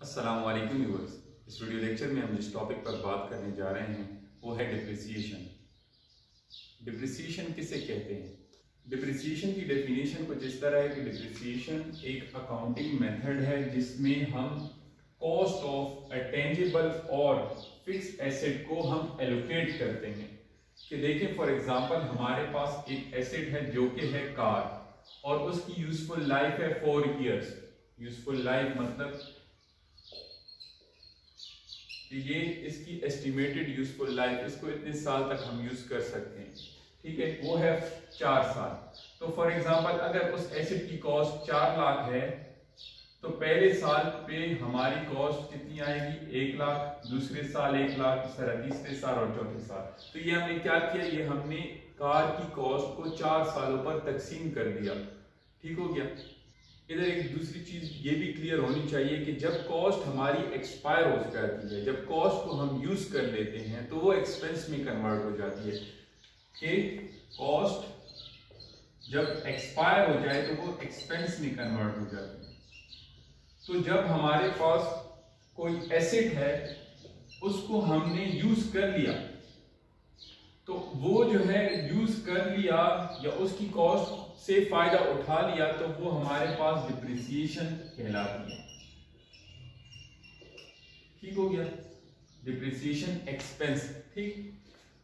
अस्सलाम वालेकुम व्यूअर्स इस वीडियो लेक्चर में हम जिस टॉपिक पर बात करने जा रहे हैं, वो है डिप्रिसिएशन डिप्रिसिएशन किसे कहते हैं? डिप्रिसिएशन की डेफिनेशन कुछ इस तरह है कि डिप्रिसिएशन एक अकाउंटिंग मेथड है जिसमें हम कॉस्ट ऑफ़ अ टेंजिबल और फिक्स एसेट को हम एलोकेट करते हैं। कि देखें फॉर एग्जांपल हमारे पास एक एसेट है जो कि है कार और उसकी यूजफुल लाइफ है फोर इयर्स यूजफुल लाइफ मतलब कि ये इसकी एस्टिमेटेड यूजफुल लाइफ इसको इतने साल तक हम यूज़ कर सकते हैं। ठीक है? वो है चार साल। तो फॉर एग्जांपल अगर उस एसेट की कॉस्ट चार लाख है तो पहले साल पे हमारी कॉस्ट कितनी आएगी? एक लाख, दूसरे साल एक लाख, तीसरे साल और चौथे साल। तो ये हमने क्या किया? ये हमने कार की कॉस्ट को चार सालों पर तकसीम कर दिया। ठीक हो गया? इधर एक दूसरी चीज़ ये भी क्लियर होनी चाहिए कि जब कॉस्ट हमारी एक्सपायर हो जाती है, जब कॉस्ट को हम यूज़ कर लेते हैं तो वो एक्सपेंस में कन्वर्ट हो जाती है। कि कॉस्ट जब एक्सपायर हो जाए तो वो एक्सपेंस में कन्वर्ट हो जाती है। तो जब हमारे पास कोई एसेट है, उसको हमने यूज़ कर लिया तो वो जो है यूज़ कर लिया या उसकी कॉस्ट से फ़ायदा उठा लिया तो वो हमारे पास डिप्रिसिएशन कहलाती है। ठीक हो गया? डिप्रिसिएशन एक्सपेंस ठीक?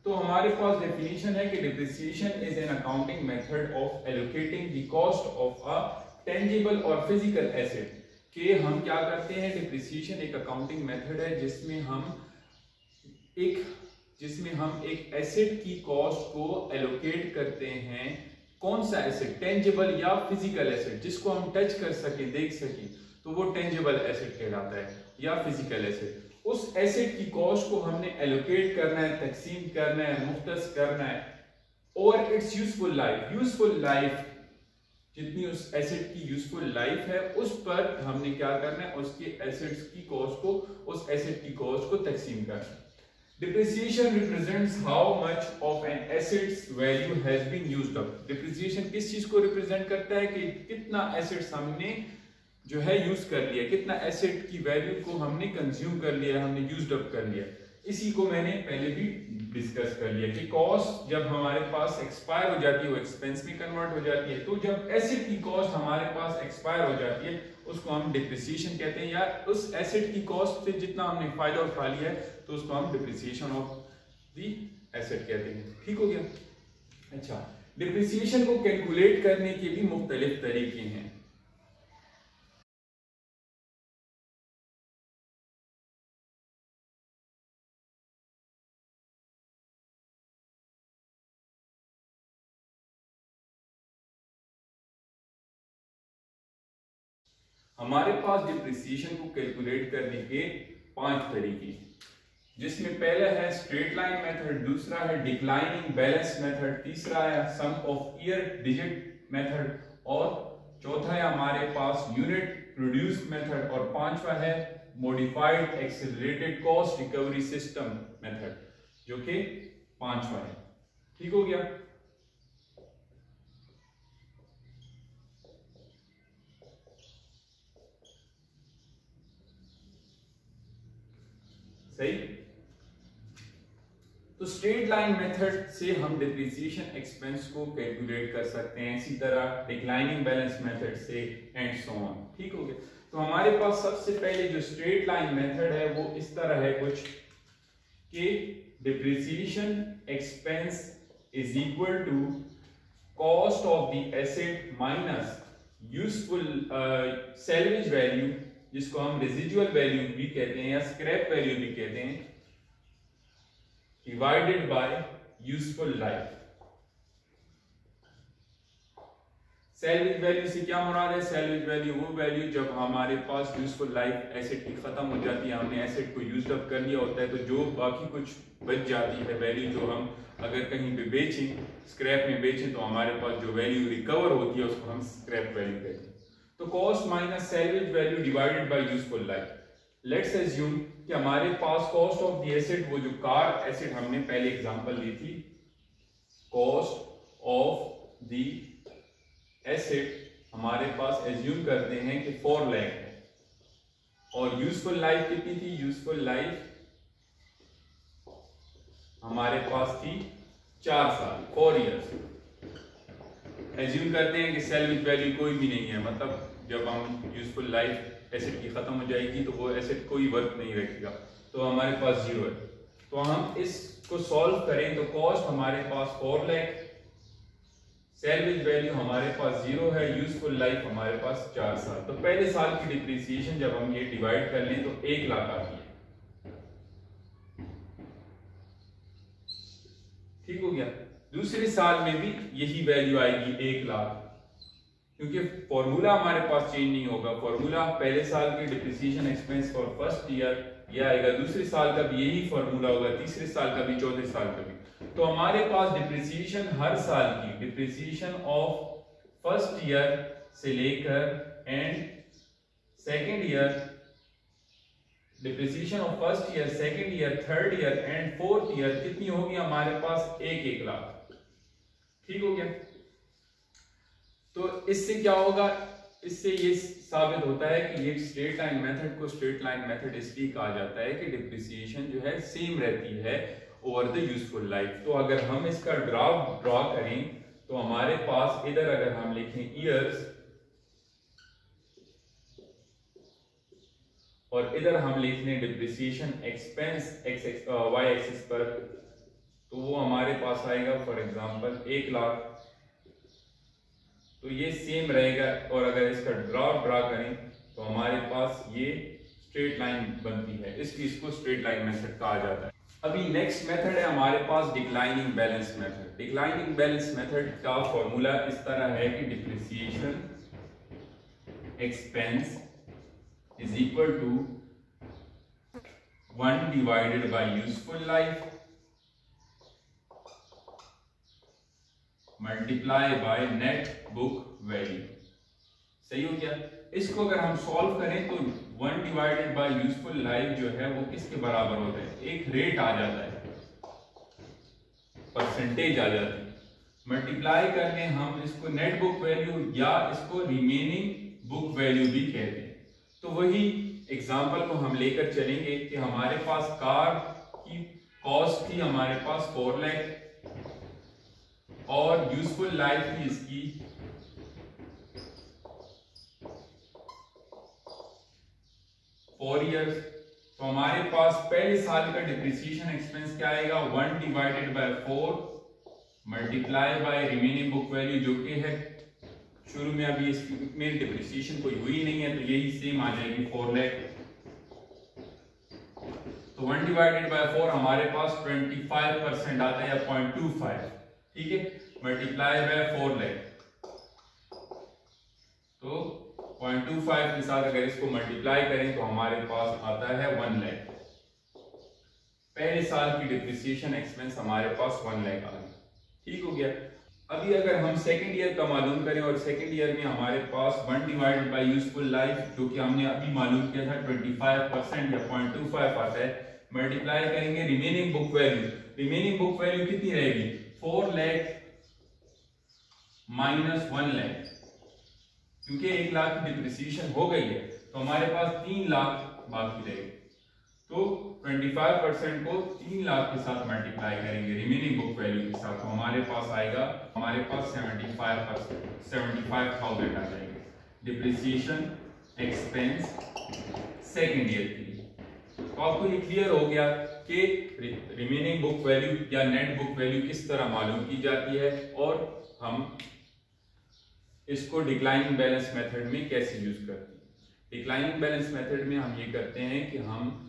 तो हमारे पास डेफिनेशन है कि depreciation is an accounting method of allocating the cost of a tangible और फ़िज़िकल एसेट के हम क्या करते हैं? डिप्रिसिएशन एक अकाउंटिंग मेथड है जिसमें हम एक, जिसमें हम एक एसेट की कॉस्ट को एलोकेट करते हैं कौन सा एसेट टेंजेबल या फ़िज़िकल एसेट जिसको हम टच कर सके, देख सके तो वो टेंजेबल एसेट कहलाता है या फ़िज़िकल एसेट उस एसेट की कॉस्ट को हमने एलोकेट करना है, तकसीम करना है, मुख्तस करना है, और it's useful life useful life जितनी उस एसेट की यूजफुल लाइफ है, उस पर हमने क्या करना है, उसके एसेट्स की कॉस्ट को, उस एसेट की कॉस्ट को तकसीम करना है। Depreciation represents how much of an asset's value has been used up. Depreciation किस चीज़ को represent करता है कि कितना assets हमने जो है यूज़ कर लिया, कितना एसेट की वैल्यू को हमने कंज्यूम कर लिया, हमने यूज़ अप कर लिया इसी को मैंने पहले भी डिस्कस कर लिया कि कॉस्ट जब हमारे पास एक्सपायर हो जाती है, वो एक्सपेंस में कन्वर्ट हो जाती है तो जब एसेट की कॉस्ट हमारे पास एक्सपायर हो जाती है उसको हम डिप्रिसिएशन कहते हैं या उस एसेट की कॉस्ट से जितना हमने फ़ायदा उठा लिया है तो उसको हम डिप्रिसिएशन ऑफ़ दी एसेट कहते हैं। ठीक हो गया? अच्छा डिप्रिसिएशन को कैलकुलेट करने के भी मुख्तलिफ़ तरीके हैं। हमारे पास डिप्रिसिएशन को कैलकुलेट करने के पाँच तरीके जिसमें पहला है स्ट्रेट लाइन मेथड दूसरा है डिक्लाइनिंग बैलेंस मेथड तीसरा है sum of year digit method और चौथा है हमारे पास यूनिट प्रोड्यूस मेथड और पांचवा है modified accelerated cost recovery system method जो कि पांचवा है। ठीक हो गया? सही? तो स्ट्रेट लाइन मेथड से हम डिप्रिसिएशन एक्सपेंस को कैलकुलेट कर सकते हैं, इसी तरह डिक्लाइनिंग बैलेंस मेथड से एंड सो ऑन ठीक हो गया? तो हमारे पास सबसे पहले जो स्ट्रेट लाइन मेथड है, वो इस तरह है कुछ, कि depreciation expense is equal to cost of the asset minus useful salvage value जिसको हम रेजिजुअल वैल्यू भी कहते हैं या स्क्रैप वैल्यू भी कहते हैं divided by useful life salvage value से क्या मुराद है? सेल्वेज वैल्यू वो वैल्यू जब हमारे पास यूजफुल लाइफ एसेट की खत्म हो जाती है, हमने एसेट को यूज़ अप कर लिया होता है तो जो बाकी कुछ बच जाती है वैल्यू जो हम अगर कहीं पे बेचें स्क्रैप में बेचें तो हमारे पास जो वैल्यू रिकवर होती है, उसको हम स्क्रैप वैल्यू कहते हैं। तो cost minus salvage value divided by useful life let's assume कि हमारे पास कॉस्ट ऑफ़ द एसेट वो जो कार एसेट हमने पहले एग्जांपल ली थी कॉस्ट ऑफ़ द एसेट हमारे पास एज्यूम करते हैं कि फोर लैख है। और यूजफुल लाइफ कितनी थी? यूजफुल लाइफ हमारे पास थी चार साल फोर इयर्स एज्यूम करते हैं कि सेल विद वैल्यू कोई भी नहीं है। मतलब जब हम यूजफुल लाइफ एसिड की खत्म हो जाएगी तो वो एसिड कोई वर्क नहीं रखेगा। तो हमारे पास ज़ीरो है। तो हम इसको सॉल्व करें तो कॉस्ट हमारे पास four lakh salvage value हमारे पास ज़ीरो है यूजफुल लाइफ हमारे पास चार साल। तो पहले साल की डिप्रिसिएशन जब हम ये डिवाइड कर लें तो एक लाख आती है ठीक हो गया? दूसरे साल में भी यही वैल्यू आएगी एक लाख। क्योंकि फॉर्मूला हमारे पास चेंज नहीं होगा। फॉर्मूला पहले साल के depreciation expense for first year ये आएगा। दूसरे साल का भी यही फॉर्मूला होगा। तीसरे साल का भी, चौथे साल का भी। तो हमारे पास डिप्रिसिएशन हर साल की डिप्रिसिएशन ऑफ़ फ़र्स्ट ईयर से लेकर and second year depreciation of first year second year third year and fourth year कितनी होगी? हमारे पास एक एक लाख। ठीक हो गया? तो इससे क्या होगा? इससे ये साबित होता है कि ये स्ट्रेट लाइन मेथड को स्ट्रेट लाइन मेथड इसलिए कहा जाता है कि डिप्रिसिएशन जो है सेम रहती है ओवर द यूजफुल लाइफ तो अगर हम इसका ड्राफ ड्रॉ करें तो हमारे पास इधर अगर हम लिखें ईयर्स और इधर हम लिख लें depreciation expense X X Y axis पर तो वो हमारे पास आएगा फॉर एग्जांपल एक लाख। तो ये सेम रहेगा, और अगर इसका ड्रा ड्रा करें तो हमारे पास ये स्ट्रेट लाइन बनती है। इसलिए इसको स्ट्रेट लाइन मेथड कहा जाता है। अभी नेक्स्ट मेथड है हमारे पास declining balance method declining balance method का फॉर्मूला इस तरह है कि depreciation expense is equal to 1 divided by useful life multiply by net book value सही हो गया? इसको अगर हम सॉल्व करें तो one divided by useful life जो है वो किसके बराबर होता है? एक रेट आ जाता है। परसेंटेज आ जाती है। मल्टीप्लाई करने हम इसको नेट बुक वैल्यू या इसको रिमेनिंग बुक वैल्यू भी कहते हैं। तो वही एग्ज़ाम्पल को हम लेकर चलेंगे कि हमारे पास कार की कॉस्ट थी, हमारे पास फोर लैख और यूजफुल लाइफ थी इसकी। फोर इयर्स तो हमारे पास पहले साल का डिप्रिसिएशन एक्सपेंस क्या आएगा? One divided by four multiply by remaining book value जो कि है, शुरू में अभी इसमें डिप्रिसिएशन कोई हुई नहीं है तो यही सेम आ जाएगी फोर लैख तो वन डिवाइडेड बाय फोर हमारे पास ट्वेंटी फाइव परसेंट आता है या पॉइंट टू फाइव ठीक है? मल्टीप्लाई बाय फोर लैख तो पॉइंट टू फाइव के साथ अगर इसको मल्टीप्लाई करें तो हमारे पास आता है वन लैख पहले साल की डिप्रिसिएशन एक्सपेंस हमारे पास वन लैख आ गया ठीक हो गया? अभी अगर हम सेकेंड ईयर का मालूम करें और सेकेंड ईयर में हमारे पास one divided by useful life जो कि हमने अभी मालूम किया था 25 परसेंट या पॉइंट टू फाइव आता है मल्टीप्लाई करेंगे remaining book value remaining book value कितनी रहेगी? Four lakh minus one lakh क्योंकि एक लाख की डिप्रिसिएशन हो गई है तो हमारे पास तीन लाख बाकी रहेगी। तो 25 परसेंट को तीन लाख के साथ मल्टीप्लाई करेंगे रिमेनिंग बुक वैल्यू के साथ तो हमारे पास आएगा, हमारे पास 75 परसेंट सेवेंटी थाउज़ेंड आ जाएँगे। डिप्रिसिएशन एक्सपेंस सेकेंड ईयर की। तो आपको ये क्लियर हो गया कि रिमेनिंग बुक वैल्यू या नेट बुक वैल्यू किस तरह मालूम की जाती है और हम इसको डिक्लाइनिंग बैलेंस मेथड में कैसे यूज़ करते हैं? डिक्लाइनिंग बैलेंस मेथड में हम ये करते हैं कि हम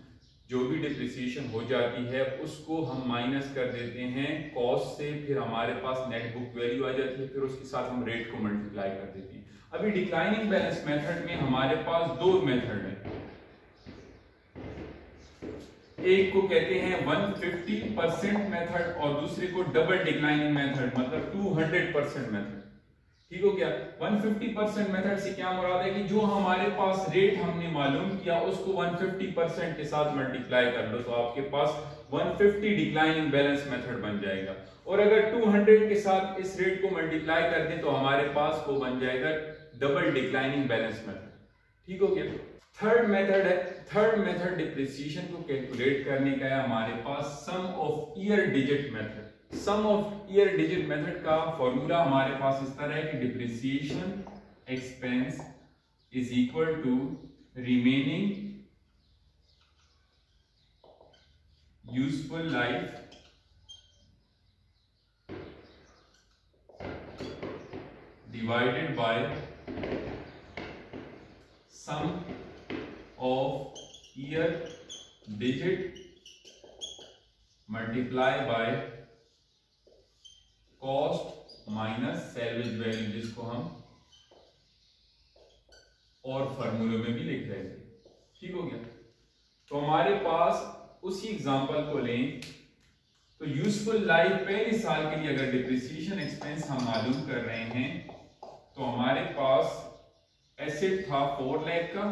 जो भी डिप्रिसिएशन हो जाती है, उसको हम माइनस कर देते हैं कॉस्ट से फिर हमारे पास नेट बुक वैल्यू आ जाती है, फिर उसके साथ हम रेट को मल्टीप्लाई कर देते हैं। अभी डिक्लाइनिंग बैलेंस मेथड में हमारे पास दो मेथड है। एक को कहते हैं 150 परसेंट मेथड और दूसरे को डबल डिक्लाइनिंग मेथड मतलब 200 परसेंट मेथड ठीक हो गया? 150 परसेंट मेथड से क्या मुराद है कि जो हमारे पास रेट हमने मालूम किया, उसको 150 परसेंट के साथ मल्टीप्लाई कर लो तो आपके पास 150 डिक्लाइनिंग बैलेंस मेथड बन जाएगा। और अगर 200 के साथ इस रेट को मल्टीप्लाई कर दें तो हमारे पास वो बन जाएगा डबल डिक्लाइनिंग बैलेंस मेथड ठीक हो गया? थर्ड मेथड है थर्ड मेथड डिप्रिसिएशन को कैलकुलेट करने का है हमारे पास sum of year digit method sum of year digit method का फॉर्मूला हमारे पास इस तरह है कि depreciation expense is equal to remaining useful life divided by sum of year digit multiply by cost minus salvage value जिसको हम और फॉर्मूलों में भी लिख रहे थे। ठीक हो गया? तो हमारे पास उसी एग्जांपल को लें तो यूजफुल लाइफ पहले साल के लिए अगर डिप्रिसिएशन एक्सपेंस हम मालूम कर रहे हैं तो हमारे पास एसिड था फोर लैख का।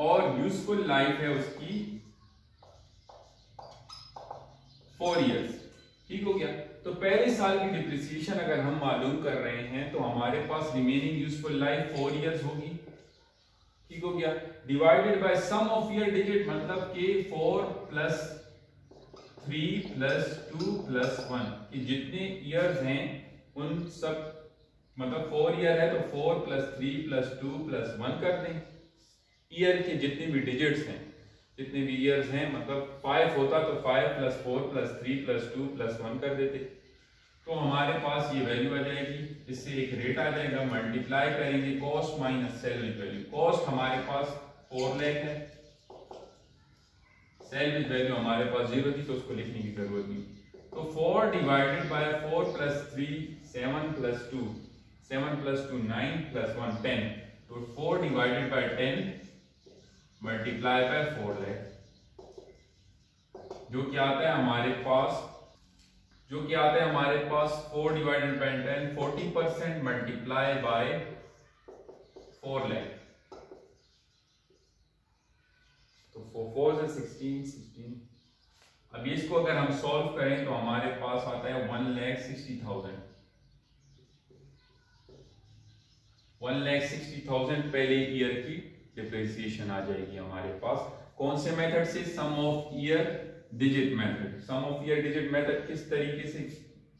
और यूजफुल लाइफ है उसकी फोर इयर्स ठीक हो गया? तो पहले साल की डिप्रिसिएशन अगर हम मालूम कर रहे हैं तो हमारे पास remaining useful life four years होगी। ठीक हो गया? Divided by sum of year digit मतलब के four plus three plus two plus one जितने ईयर्स हैं, उन सब मतलब फोर ईयर है तो four plus three plus two plus one कर दें। ईयर के जितने भी डिजिट्स हैं, जितने भी ईयर्स हैं मतलब फाइव होता तो five plus four plus three plus two plus one कर देते। तो हमारे पास ये वैल्यू आ जाएगी, इससे एक रेट आ जाएगा मल्टीप्लाई करेंगे cost minus salvage value cost हमारे पास फोर लैख है। सेलवेज वैल्यू हमारे पास ज़ीरो थी तो उसको लिखने की ज़रूरत नहीं। तो four divided by four plus three seven plus two seven plus two nine plus one ten तो four divided by ten multiply by four lakh जो क्या आता है हमारे पास, जो क्या आता है हमारे पास four divided by ten forty percent multiply by four lakh तो फोर फोर से सिक्सटीन सिक्सटीन अब इसको अगर हम सॉल्व करें तो हमारे पास आता है one lakh sixty thousand one lakh sixty thousand पहले ईयर की। डिप्रिसिएशन आ जाएगी हमारे पास। कौन से मेथड से? Sum of year digit method sum of year digit method किस तरीके से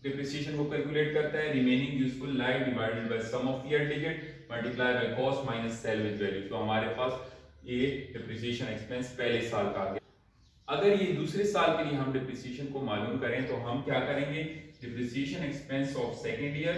डिप्रिसिएशन को कैलकुलेट करता है? Remaining useful life divided by sum of year digit multiply by cost minus salvage value तो हमारे पास ये डिप्रिसिएशन एक्सपेंस पहले साल का आ गया। अगर ये दूसरे साल के लिए हम डिप्रिसिएशन को मालूम करें तो हम क्या करेंगे? Depreciation expense of second year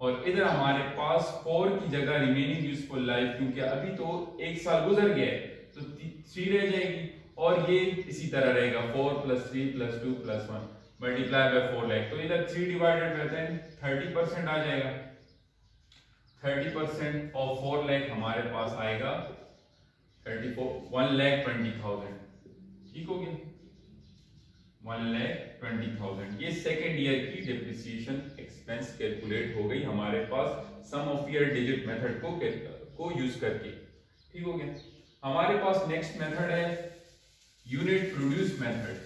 और इधर हमारे पास फोर की जगह रिमेनिंग यूजफुल लाइफ क्योंकि अभी तो एक साल गुजर गया है तो थ्री रह जाएगी। और ये इसी तरह रहेगा four plus three plus two plus one multiply by four lakh तो इधर थ्री डिवाइडेड रहते हैं थर्टी परसेंट आ जाएगा। Thirty percent of four lakh हमारे पास आएगा thirty four one lakh twenty thousand ठीक हो गया? वन लैख ट्वेंटी थाउज़ेंड ये सेकेंड ईयर की डिप्रिसिएशन एक्सपेंस कैलकुलेट हो गई हमारे पास sum of year digit method को को यूज़ करके। ठीक हो गया? हमारे पास नेक्स्ट मेथड है unit produce method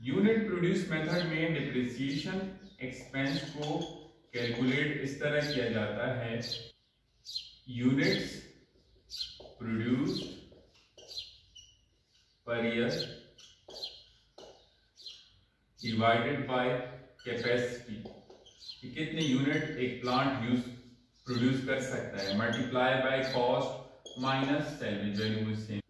unit produce method में डिप्रिसिएशन एक्सपेंस को कैलकुलेट इस तरह किया जाता है। यूनिट्स प्रोड्यूस पर ईयर डिवाइडेड बाय कैपेसिटी कि कितने यूनिट एक प्लांट यूज़ प्रोड्यूस कर सकता है। Multiply by cost minus salvage value same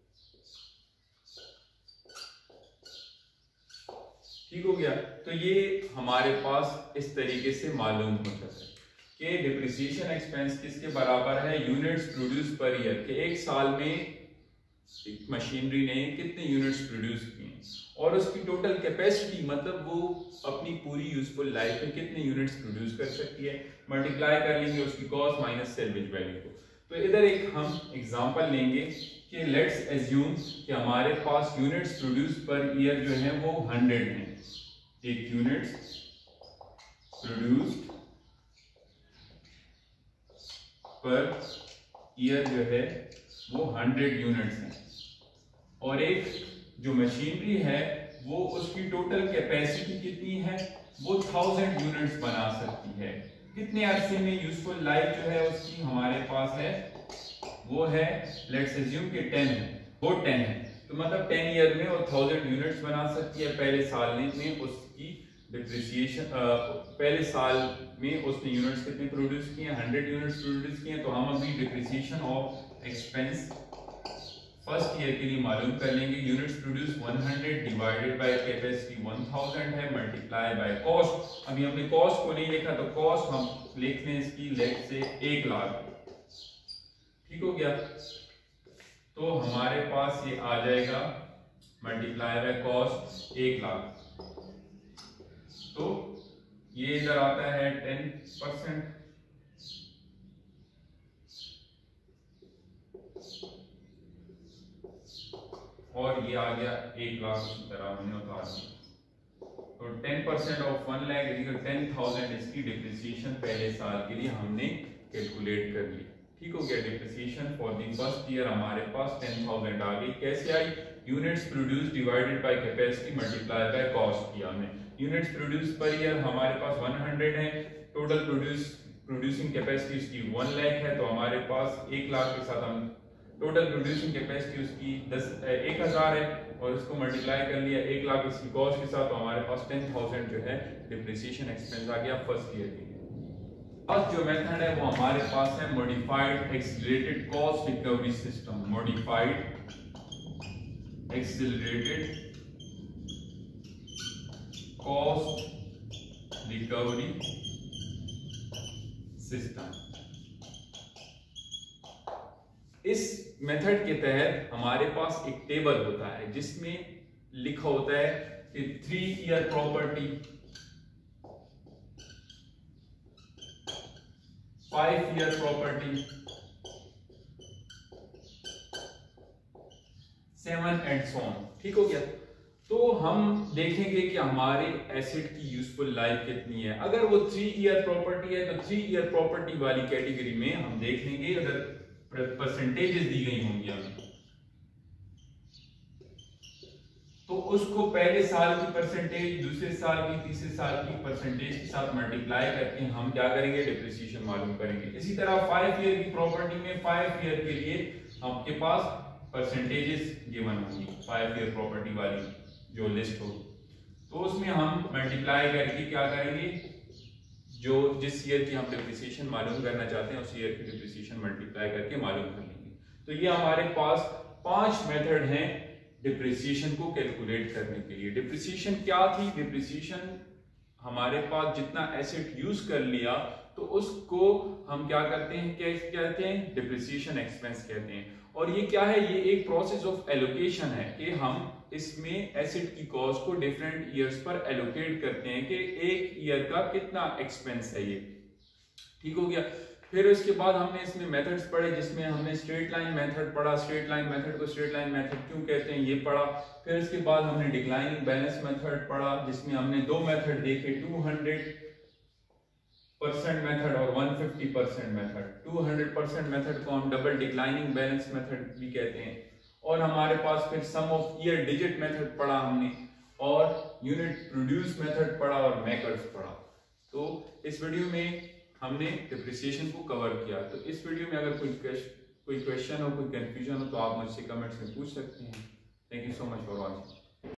ठीक हो गया? तो ये हमारे पास इस तरीके से मालूम होता है कि डिप्रिसिएशन एक्सपेंस किसके बराबर है? यूनिट्स प्रोड्यूस पर ईयर के। एक साल में मशीनरी ने कितने यूनिट्स प्रोड्यूस किए? और उसकी टोटल कैपेसिटी मतलब वो अपनी पूरी यूजफुल लाइफ में कितने यूनिट्स प्रोड्यूस कर सकती है? मल्टीप्लाई कर लेंगे उसकी कॉस्ट माइनस सेलवेज वैल्यू को। तो इधर एक हम एग्जांपल लेंगे कि लेट्स एज्यूम कि हमारे पास यूनिट्स प्रोड्यूस पर ईयर जो है वो 100 हैं। एक यूनिट्स प्रोड्यूस्ड पर ईयर जो है वो 100 यूनिट्स हैं। और एक जो मशीनरी है, वो उसकी टोटल कैपेसिटी कितनी है? वो थाउज़ेंड यूनिट्स बना सकती है। कितने अरसे में यूजफुल लाइफ जो है उसकी हमारे पास है? वो है लेट्स एज्यूम कि 10 है। वो 10 है। तो मतलब 10 ईयर में वो 1000 यूनिट्स बना सकती है। पहले साल में उसकी डिप्रिसिएशन पहले साल में उसने यूनिट्स कितने प्रोड्यूस किए? 100 यूनिट्स प्रोड्यूस किए। हैं तो हम अभी depreciation of expense first year के लिए मालूम कर लेंगे units produce 100 divided by capacity 1000 है मल्टीप्लाई बाय कॉस्ट अभी हमने कॉस्ट को नहीं लिखा तो कॉस्ट हम लिख लें इसकी लेट से एक लाख। ठीक हो गया? तो हमारे पास ये आ जाएगा मल्टीप्लाई बाय कॉस्ट एक लाख। तो ये इधर आता है टेन परसेंट और ये आ गया हमने उतार दिया तो ten percent of one lakh ten thousand इसकी डिप्रिसिएशन पहले साल के लिए हमने कैलकुलेट कर ठीक हो गया depreciation for the first year हमारे पास टेन थाउज़ेंड आ गई. कैसे आई? Units produce divided by capacity multiply by cost किया हमने. यूनिट्स प्रोड्यूस पर ईयर हमारे पास 100 है. टोटल प्रोड्यूस प्रोड्यूसिंग कैपेसिटी इसकी 1 लाख है. तो हमारे पास 1 लाख के साथ हम टोटल प्रोड्यूसिंग कैपेसिटी उसकी दस एक हज़ार है और इसको मल्टीप्लाई कर लिया, एक लाख इसकी कॉस्ट के साथ तो हमारे पास टेन थाउज़ेंड जो है डिप्रिसिएशन एक्सपेंस आ गया फ़र्स्ट ईयर के फ़र्स्ट जो मेथड है, वो हमारे पास है modified accelerated cost recovery system modified accelerated cost recovery system इस मेथड के तहत हमारे पास एक टेबल होता है, जिसमें लिखा होता है कि three year property five year property seven and so on ठीक हो गया? तो हम देखेंगे कि हमारे एसिड की यूजफुल लाइफ कितनी है। अगर वो थ्री ईयर प्रॉपर्टी है तो थ्री ईयर प्रॉपर्टी वाली कैटेगरी में हम देख लेंगे, अगर परसेंटेजेस दी गई होंगी हमें तो उसको पहले साल की परसेंटेज दूसरे साल की, तीसरे साल की परसेंटेज के साथ मल्टीप्लाई करके हम क्या करेंगे? डिप्रिसिएशन मालूम करेंगे। इसी तरह फाइव ईयर की प्रॉपर्टी में फाइव ईयर के लिए आपके पास परसेंटेजेस गिवन होंगी। फाइव ईयर प्रॉपर्टी वाली जो लिस्ट होगी तो उसमें हम मल्टीप्लाई करके क्या करेंगे? जो जिस ईयर की हम डिप्रिसिएशन मालूम करना चाहते हैं, उस ईयर की डिप्रिसिएशन मल्टीप्लाई करके मालूम कर लेंगे। तो ये हमारे पास पाँच मेथड हैं डिप्रिसिएशन को कैलकुलेट करने के लिए। डिप्रिसिएशन क्या थी? डिप्रिसिएशन हमारे पास जितना एसेट यूज़ कर लिया तो उसको हम क्या करते हैं? क्या कहते हैं? डिप्रिसिएशन एक्सपेंस कहते हैं। और ये क्या है? ये एक प्रोसेस ऑफ़ एलोकेशन है कि हम इसमें एसिड की कॉस्ट को डिफरेंट ईयर्स पर एलोकेट करते हैं कि एक ईयर का कितना एक्सपेंस है ये। ठीक हो गया? फिर उसके बाद हमने इसमें मेथड्स पढ़े, जिसमें हमने स्ट्रेट लाइन मेथड पढ़ा। स्ट्रेट लाइन मेथड को स्ट्रेट लाइन मेथड क्यों कहते हैं ये पढ़ा। फिर उसके बाद हमने डिक्लाइनिंग बैलेंस मेथड पढ़ा, जिसमें हमने दो मेथड देखे 200 परसेंट मेथड और 150 परसेंट मेथड 200 परसेंट मेथड को हम डबल डिक्लाइनिंग बैलेंस मेथड भी कहते हैं। और हमारे पास फिर sum of year digit method पढ़ा हमने, और यूनिट प्रोड्यूस मेथड पढ़ा और मेकर्स पढ़ा। तो इस वीडियो में हमने डिप्रिसिएशन को कवर किया। तो इस वीडियो में अगर कोई कोई क्वेश्चन हो, कोई कंफ्यूजन हो तो आप मुझसे कमेंट्स में पूछ सकते हैं। Thank you so much for watching